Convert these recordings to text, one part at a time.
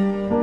Hello,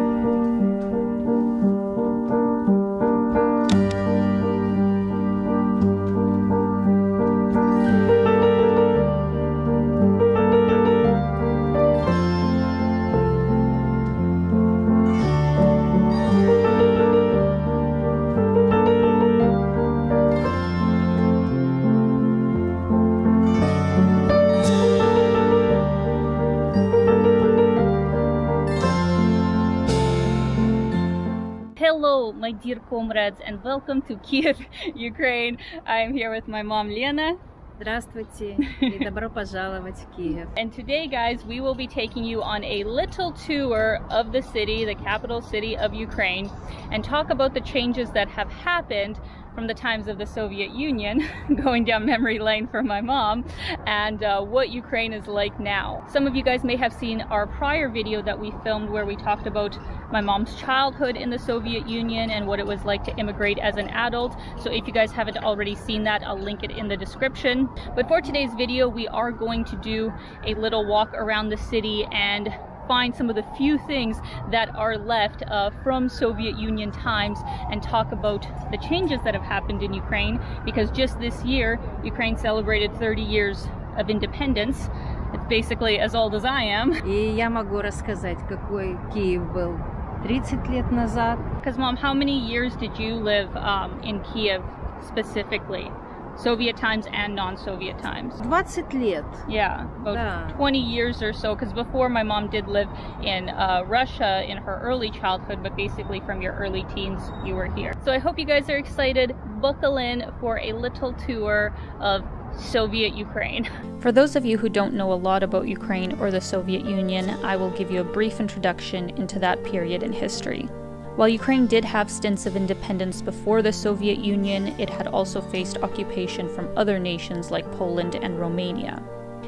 comrades, and welcome to Kiev, Ukraine. I'm here with my mom, Lena. Здравствуйте и добро пожаловать в Киев. And today, guys, we will be taking you on a little tour of the city, the capital city of Ukraine, and talk about the changes that have happened from the times of the Soviet Union, going down memory lane for my mom, and uh, what Ukraine is like now. Some of you guys may have seen our prior video that we filmed where we talked about my mom's childhood in the Soviet Union and what it was like to immigrate as an adult. So if you guys haven't already seen that, I'll link it in the description. But for today's video, we are going to do a little walk around the city and find some of the few things that are left uh, from Soviet Union times and talk about the changes that have happened in Ukraine because just this year Ukraine celebrated 30 years of independence. It's basically as old as I am. И я могу рассказать, какой Киев был 30 лет назад. Because mom, how many years did you live um, in Kiev specifically? Soviet times and non-Soviet times. 20 лет. Yeah, about Да. 20 years or so. Because before my mom did live in uh, Russia in her early childhood, but basically from your early teens, you were here. So I hope you guys are excited. Buckle in for a little tour of Soviet Ukraine. For those of you who don't know a lot about Ukraine or the Soviet Union, I will give you a brief introduction into that period in history. While Ukraine did have stints of independence before the Soviet Union, it had also faced occupation from other nations like Poland and Romania.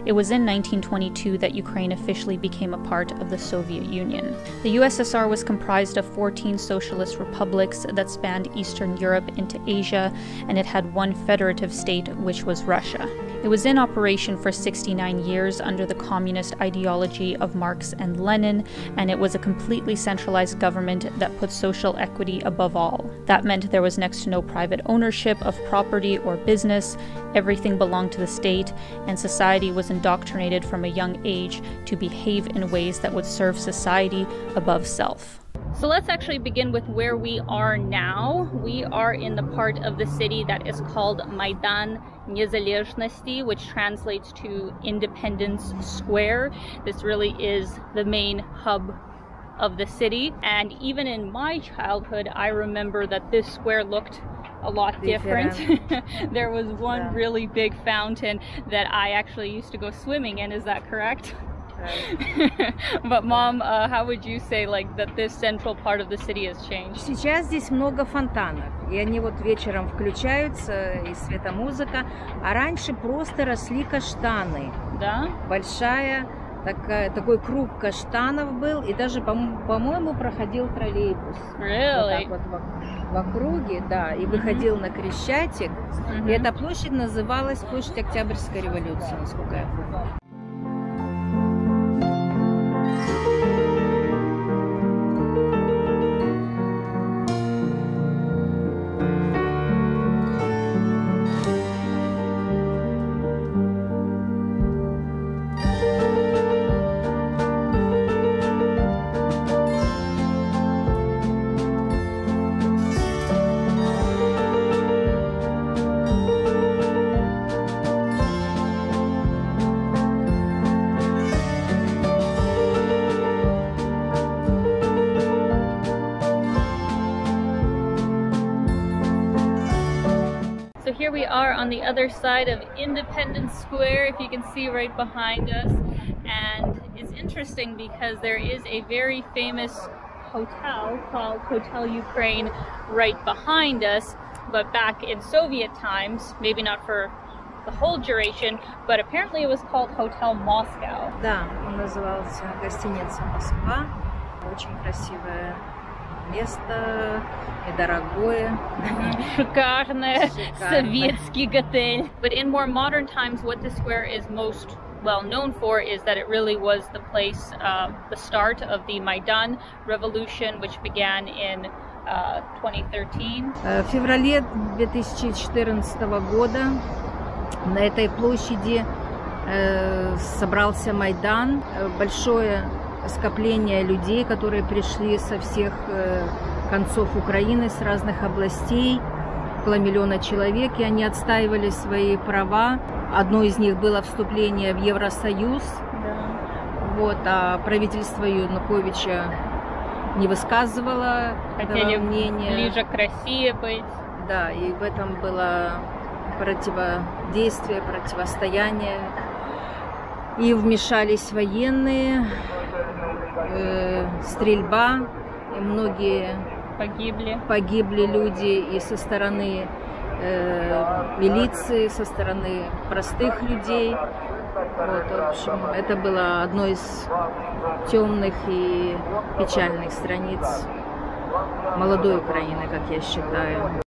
It was in 1922 that Ukraine officially became a part of the Soviet Union. The USSR was comprised of 14 socialist republics that spanned Eastern Europe into Asia, and it had one federative state, which was Russia. It was in operation for 69 years under the communist ideology of Marx and Lenin, and it was a completely centralized government that put social equity above all. That meant there was next to no private ownership of property or business, everything belonged to the state, and society was indoctrinated from a young age to behave in ways that would serve society above self. So let's actually begin with where we are now. We are in the part of the city that is called Maidan Nezalezhnosti, which translates to Independence Square. This really is the main hub of the city. And even in my childhood, I remember that this square looked a lot different. there was one Yeah. really big fountain that I actually used to go swimming in. Is that correct? but mom, uh, how would you say like that this central part of the city has changed? Сейчас здесь много фонтанов, и они вот вечером включаются, и светомузыка. А раньше просто росли каштаны. Да? Большая такая, такой круг каштанов был, и даже, по- по-моему, проходил троллейбус. Вот Really? так вот в, в округе, да, и выходил на Крещатик. Мгм. И эта площадь называлась площадь Октябрьской революции, насколько я помню. other side of Independence Square, if you can see right behind us. And it's interesting because there is a very famous hotel called Hotel Ukraine right behind us. But back in Soviet times, maybe not for the whole duration, but apparently it was called Hotel Moscow. Да, он назывался гостиница Москва. Очень красивое место и дорогое. Шикарный Шикарный. советский готель. But in more modern times, what the square is most well known for is that it really was the place, uh, the start of the Maidan revolution, which began in uh, 2013. Э, В феврале 2014 года на этой площади э, собрался Майдан, Э, большое скопление людей, которые пришли со всех э, концов Украины, с разных областей, около миллиона человек, и они отстаивали свои права. Одно из них было вступление в Евросоюз, вот, а правительство Януковича не высказывало Хотели мнения. ближе к России быть. Да, и в этом было противодействие, противостояние. И вмешались военные, э, стрельба, и многие Погибли. погибли люди и со стороны э, милиции, со стороны простых людей. Вот, в общем, это было одно из темных и печальных страниц молодой Украины, как я считаю.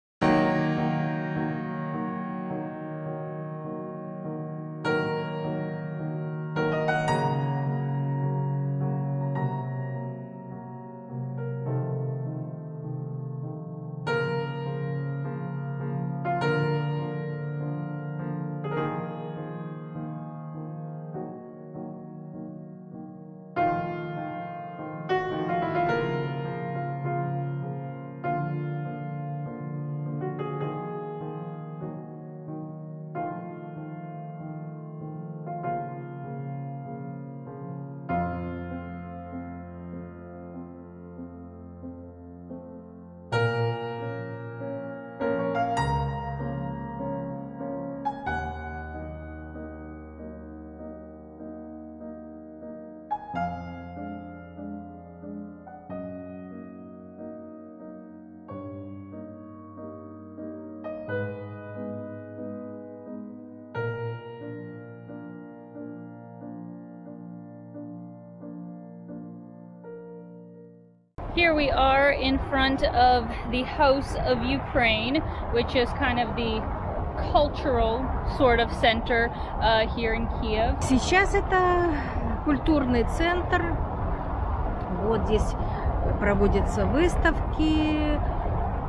Here we are in front of the House of Ukraine, which is kind of the cultural sort of center uh, here in Kiev. Сейчас это культурный центр. Вот здесь проводятся выставки,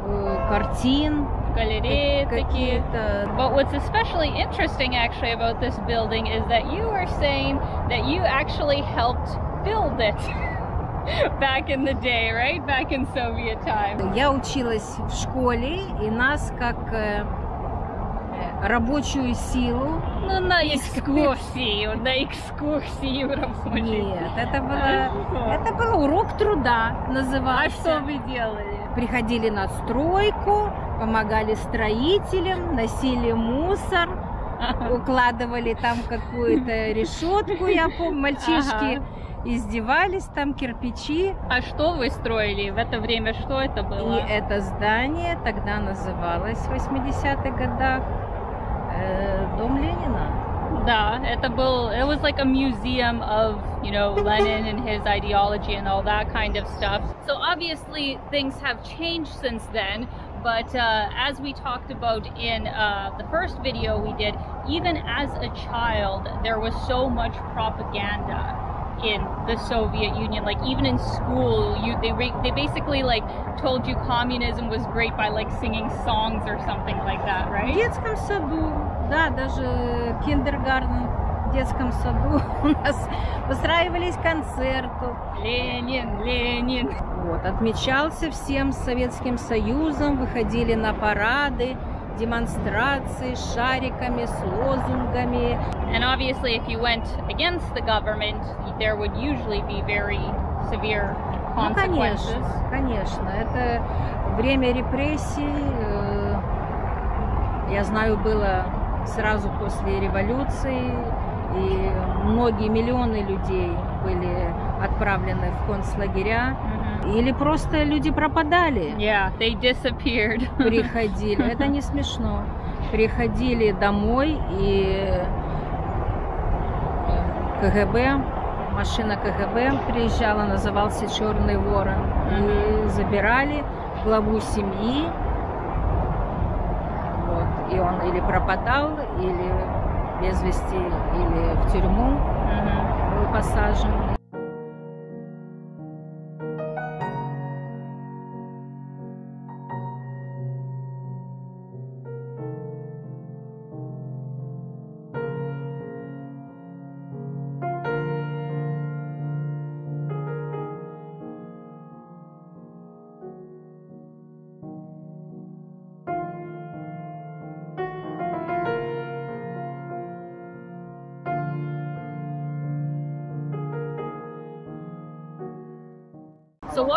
э, картин, Галереи такие. какие-то. But what's especially interesting actually about this building is that you are saying that you actually helped build it back in the day, right? Back in Soviet time. Я училась в школе, и нас как э, рабочую силу. Ну, на экскурсию, на экскурсию работали. Нет, это было, это был урок труда, А назывался. что вы делали? Приходили на стройку, помогали строителям, носили мусор, укладывали там какую-то решетку, я помню, мальчишки издевались, там кирпичи. А что вы строили в это время? Что это И было? это здание тогда называлось в 80-х годах э, Дом Ленина. Да, это был, it was like a museum of, you know, Lenin and his ideology and all that kind of stuff. So obviously things have changed since then, but uh, as we talked about in uh, the first video we did, even as a child, there was so much propaganda in the Soviet Union. Like even in school, you they they basically like told you communism was great by like singing songs or something like that, В right? детском саду, да, даже киндергартен в детском саду у нас устраивались концерты. Ленин, Ленин. Вот, отмечался всем Советским Союзом, выходили на парады, демонстрации с шариками, с лозунгами. And obviously, if you went against the government, there would usually be very severe Ну, consequences. конечно, конечно. Это время репрессий. э, Я знаю, было сразу после революции, и многие миллионы людей были отправлены в концлагеря, или просто люди пропадали. Yeah, they disappeared. приходили. Это не смешно. Приходили домой и КГБ, машина КГБ приезжала, назывался Черный Ворон. И забирали главу семьи. Вот. И он или пропадал, или без вести или в тюрьму был посажен.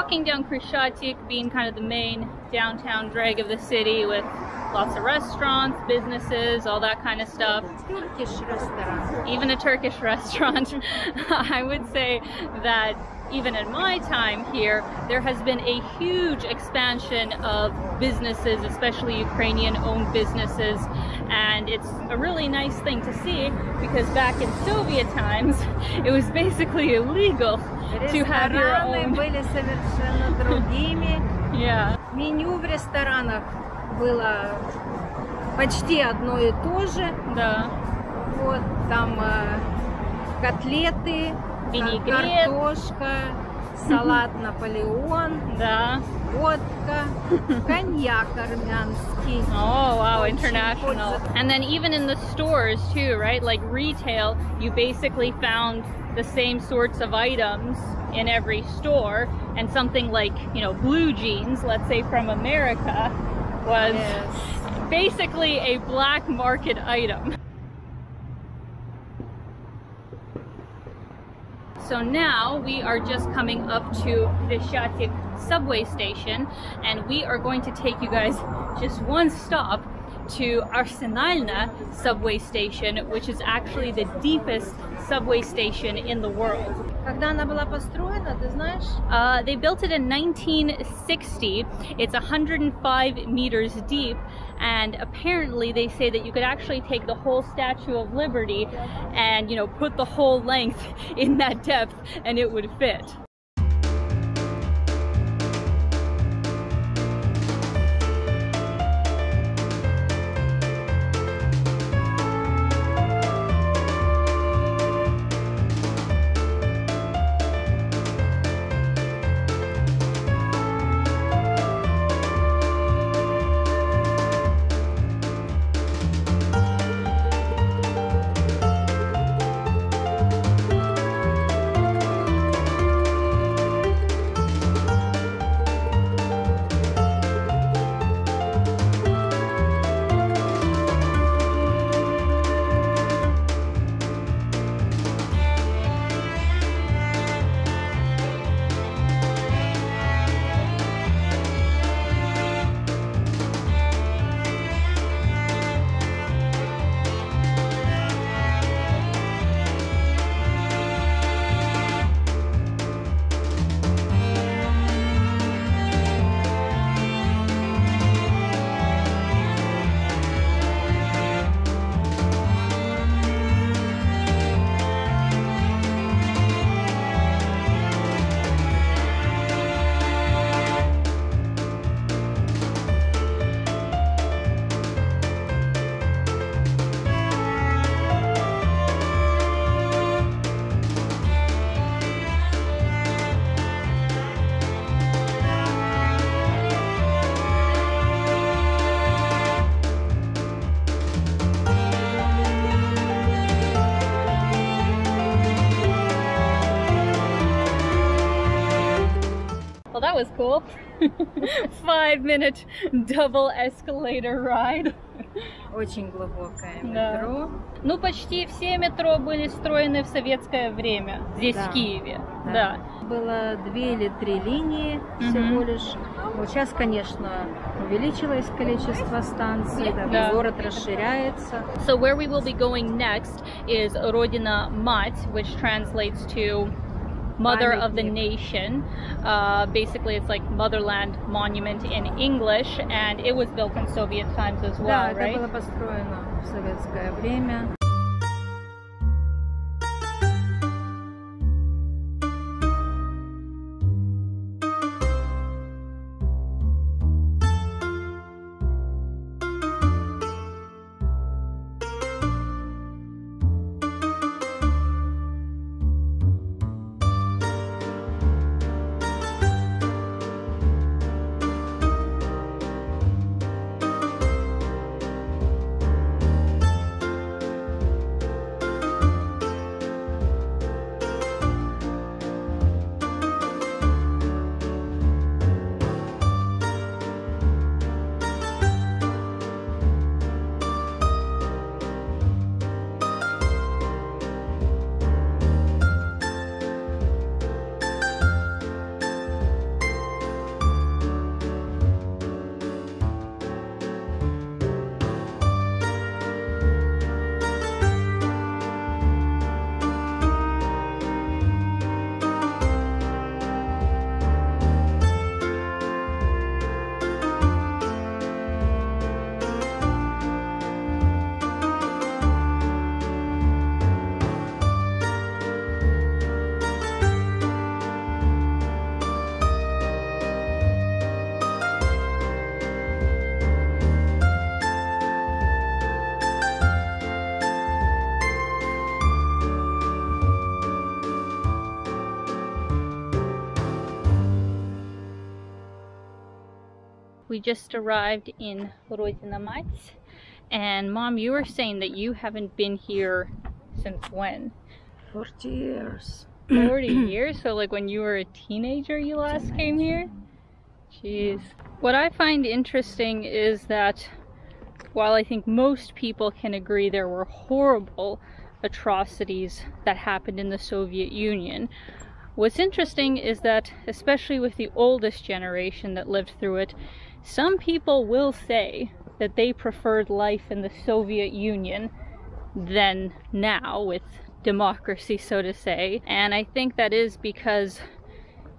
Walking down Khreshchatyk, being kind of the main downtown drag of the city with lots of restaurants, businesses, all that kind of stuff. Turkish restaurant. even a Turkish restaurant, I would say that even in my time here, there has been a huge expansion of businesses, especially Ukrainian owned businesses. And it's a really nice thing to see because back in Soviet times, it was basically illegal to have your own. были совершенно другими. Yeah. Меню в ресторанах было почти одно и то же. Да. Вот там э, котлеты, Винегрет. картошка, салат Наполеон, Да. водка, коньяк армянский. Oh wow, Очень international. пользоваться. And then even in the stores too, right? Like retail, you basically found the same sorts of items in every store and something like, you know, blue jeans, let's say from America, was Yes. basically a black market item. So now we are just coming up to the Khreshchatyk subway station and we are going to take you guys just one stop to Arsenalna subway station, which is actually the deepest subway station in the world. Когда она была построена, ты знаешь? Uh, they built it in 1960. It's 105 meters deep and apparently they say that you could actually take the whole Statue of Liberty and you know put the whole length in that depth, and it would fit. Was cool. Five minute double escalator ride. Очень глубокое Да. метро. Ну, почти все метро были строены в советское время, здесь, Да. в Киеве. Да. Да. Было две или три линии всего лишь. Вот сейчас, конечно, увеличилось количество станций, да, Да. город расширяется. So where we will be going next is Rodina Mat, which translates to Mother of the Памятник. Nation. Uh, basically, it's like Motherland Monument in English, and it was built in Soviet times as well, да, right? это было построено в советское время. Just arrived in Rodinamats. And mom, you were saying that you haven't been here since when? 40 years. 40 years? So like when you were a teenager you last came here? Jeez. What I find interesting is that while I think most people can agree there were horrible atrocities that happened in the Soviet Union, what's interesting is that, especially with the oldest generation that lived through it, some people will say that they preferred life in the Soviet Union than now with democracy, so to say. And I think that is because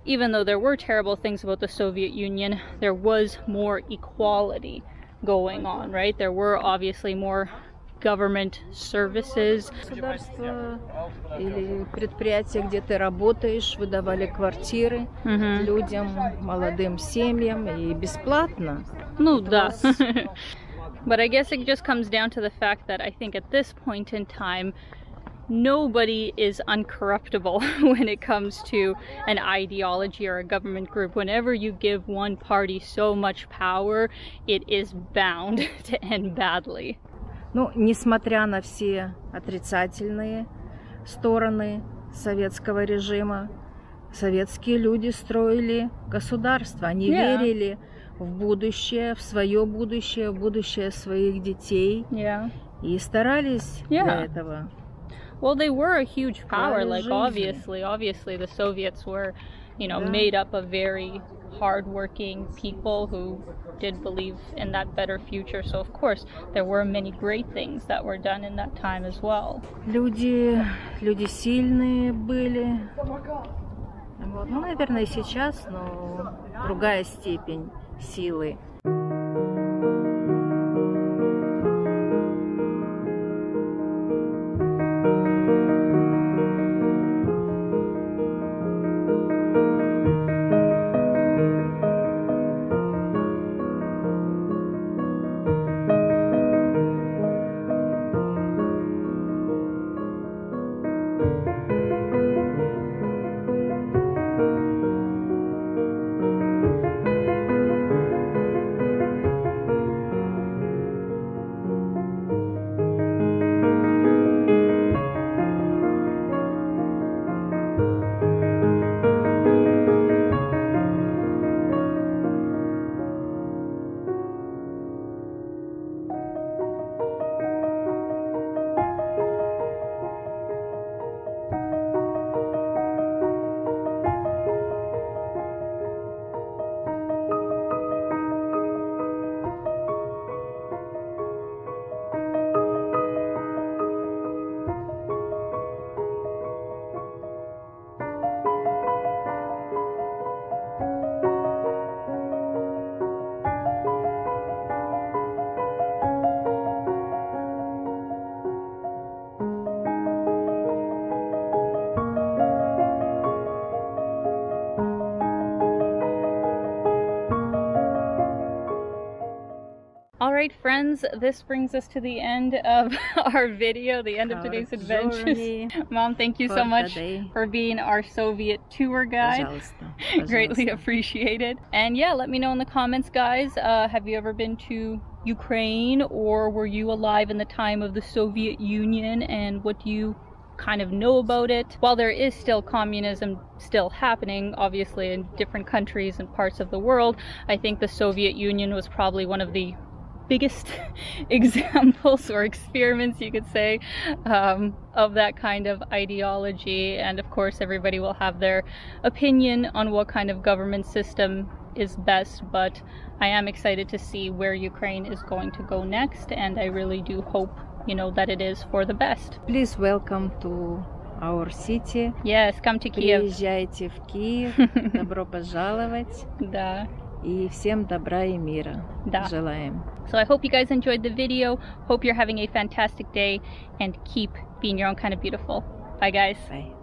even though there were terrible things about the Soviet Union, there was more equality going on, right? There were obviously more government services. Государство или предприятие, где ты работаешь, выдавали квартиры Мгм. людям, молодым семьям и бесплатно. Ну Это да. вас- but I guess it just comes down to the fact that I think at this point in time, nobody is uncorruptible when it comes to an ideology or a government group. Whenever you give one party so much power, it is bound to end badly. Ну, несмотря на все отрицательные стороны советского режима, советские люди строили государство. Они Yeah. верили в будущее, в свое будущее, в будущее своих детей Yeah. и старались Yeah. для этого. Well, they were a huge power. Like obviously, obviously, the Soviets were, you know, Да. made up of very hardworking people who did believe in that better future. So of course, there were many great things that were done in that time as well. Люди, люди сильные были. Вот. Ну, наверное, и сейчас, но другая степень силы. friends, this brings us to the end of our video, the end of today's adventures. Mom, thank you so much for being our Soviet tour guide. Greatly appreciated. And yeah, let me know in the comments, guys. Uh, have you ever been to Ukraine or were you alive in the time of the Soviet Union and what do you kind of know about it. While there is still communism still happening, obviously in different countries and parts of the world, I think the Soviet Union was probably one of the biggest examples or experiments you could say um, of that kind of ideology and of course everybody will have their opinion on what kind of government system is best but i am excited to see where ukraine is going to go next and i really do hope you know that it is for the best Please welcome to our city. yes come to kiev Приезжайте в Киев. Добро пожаловать. да И всем добра и мира. Да. Желаем. So I hope you guys enjoyed the video. Hope you're having a fantastic day and keep being your own kind of beautiful. Bye guys. Bye.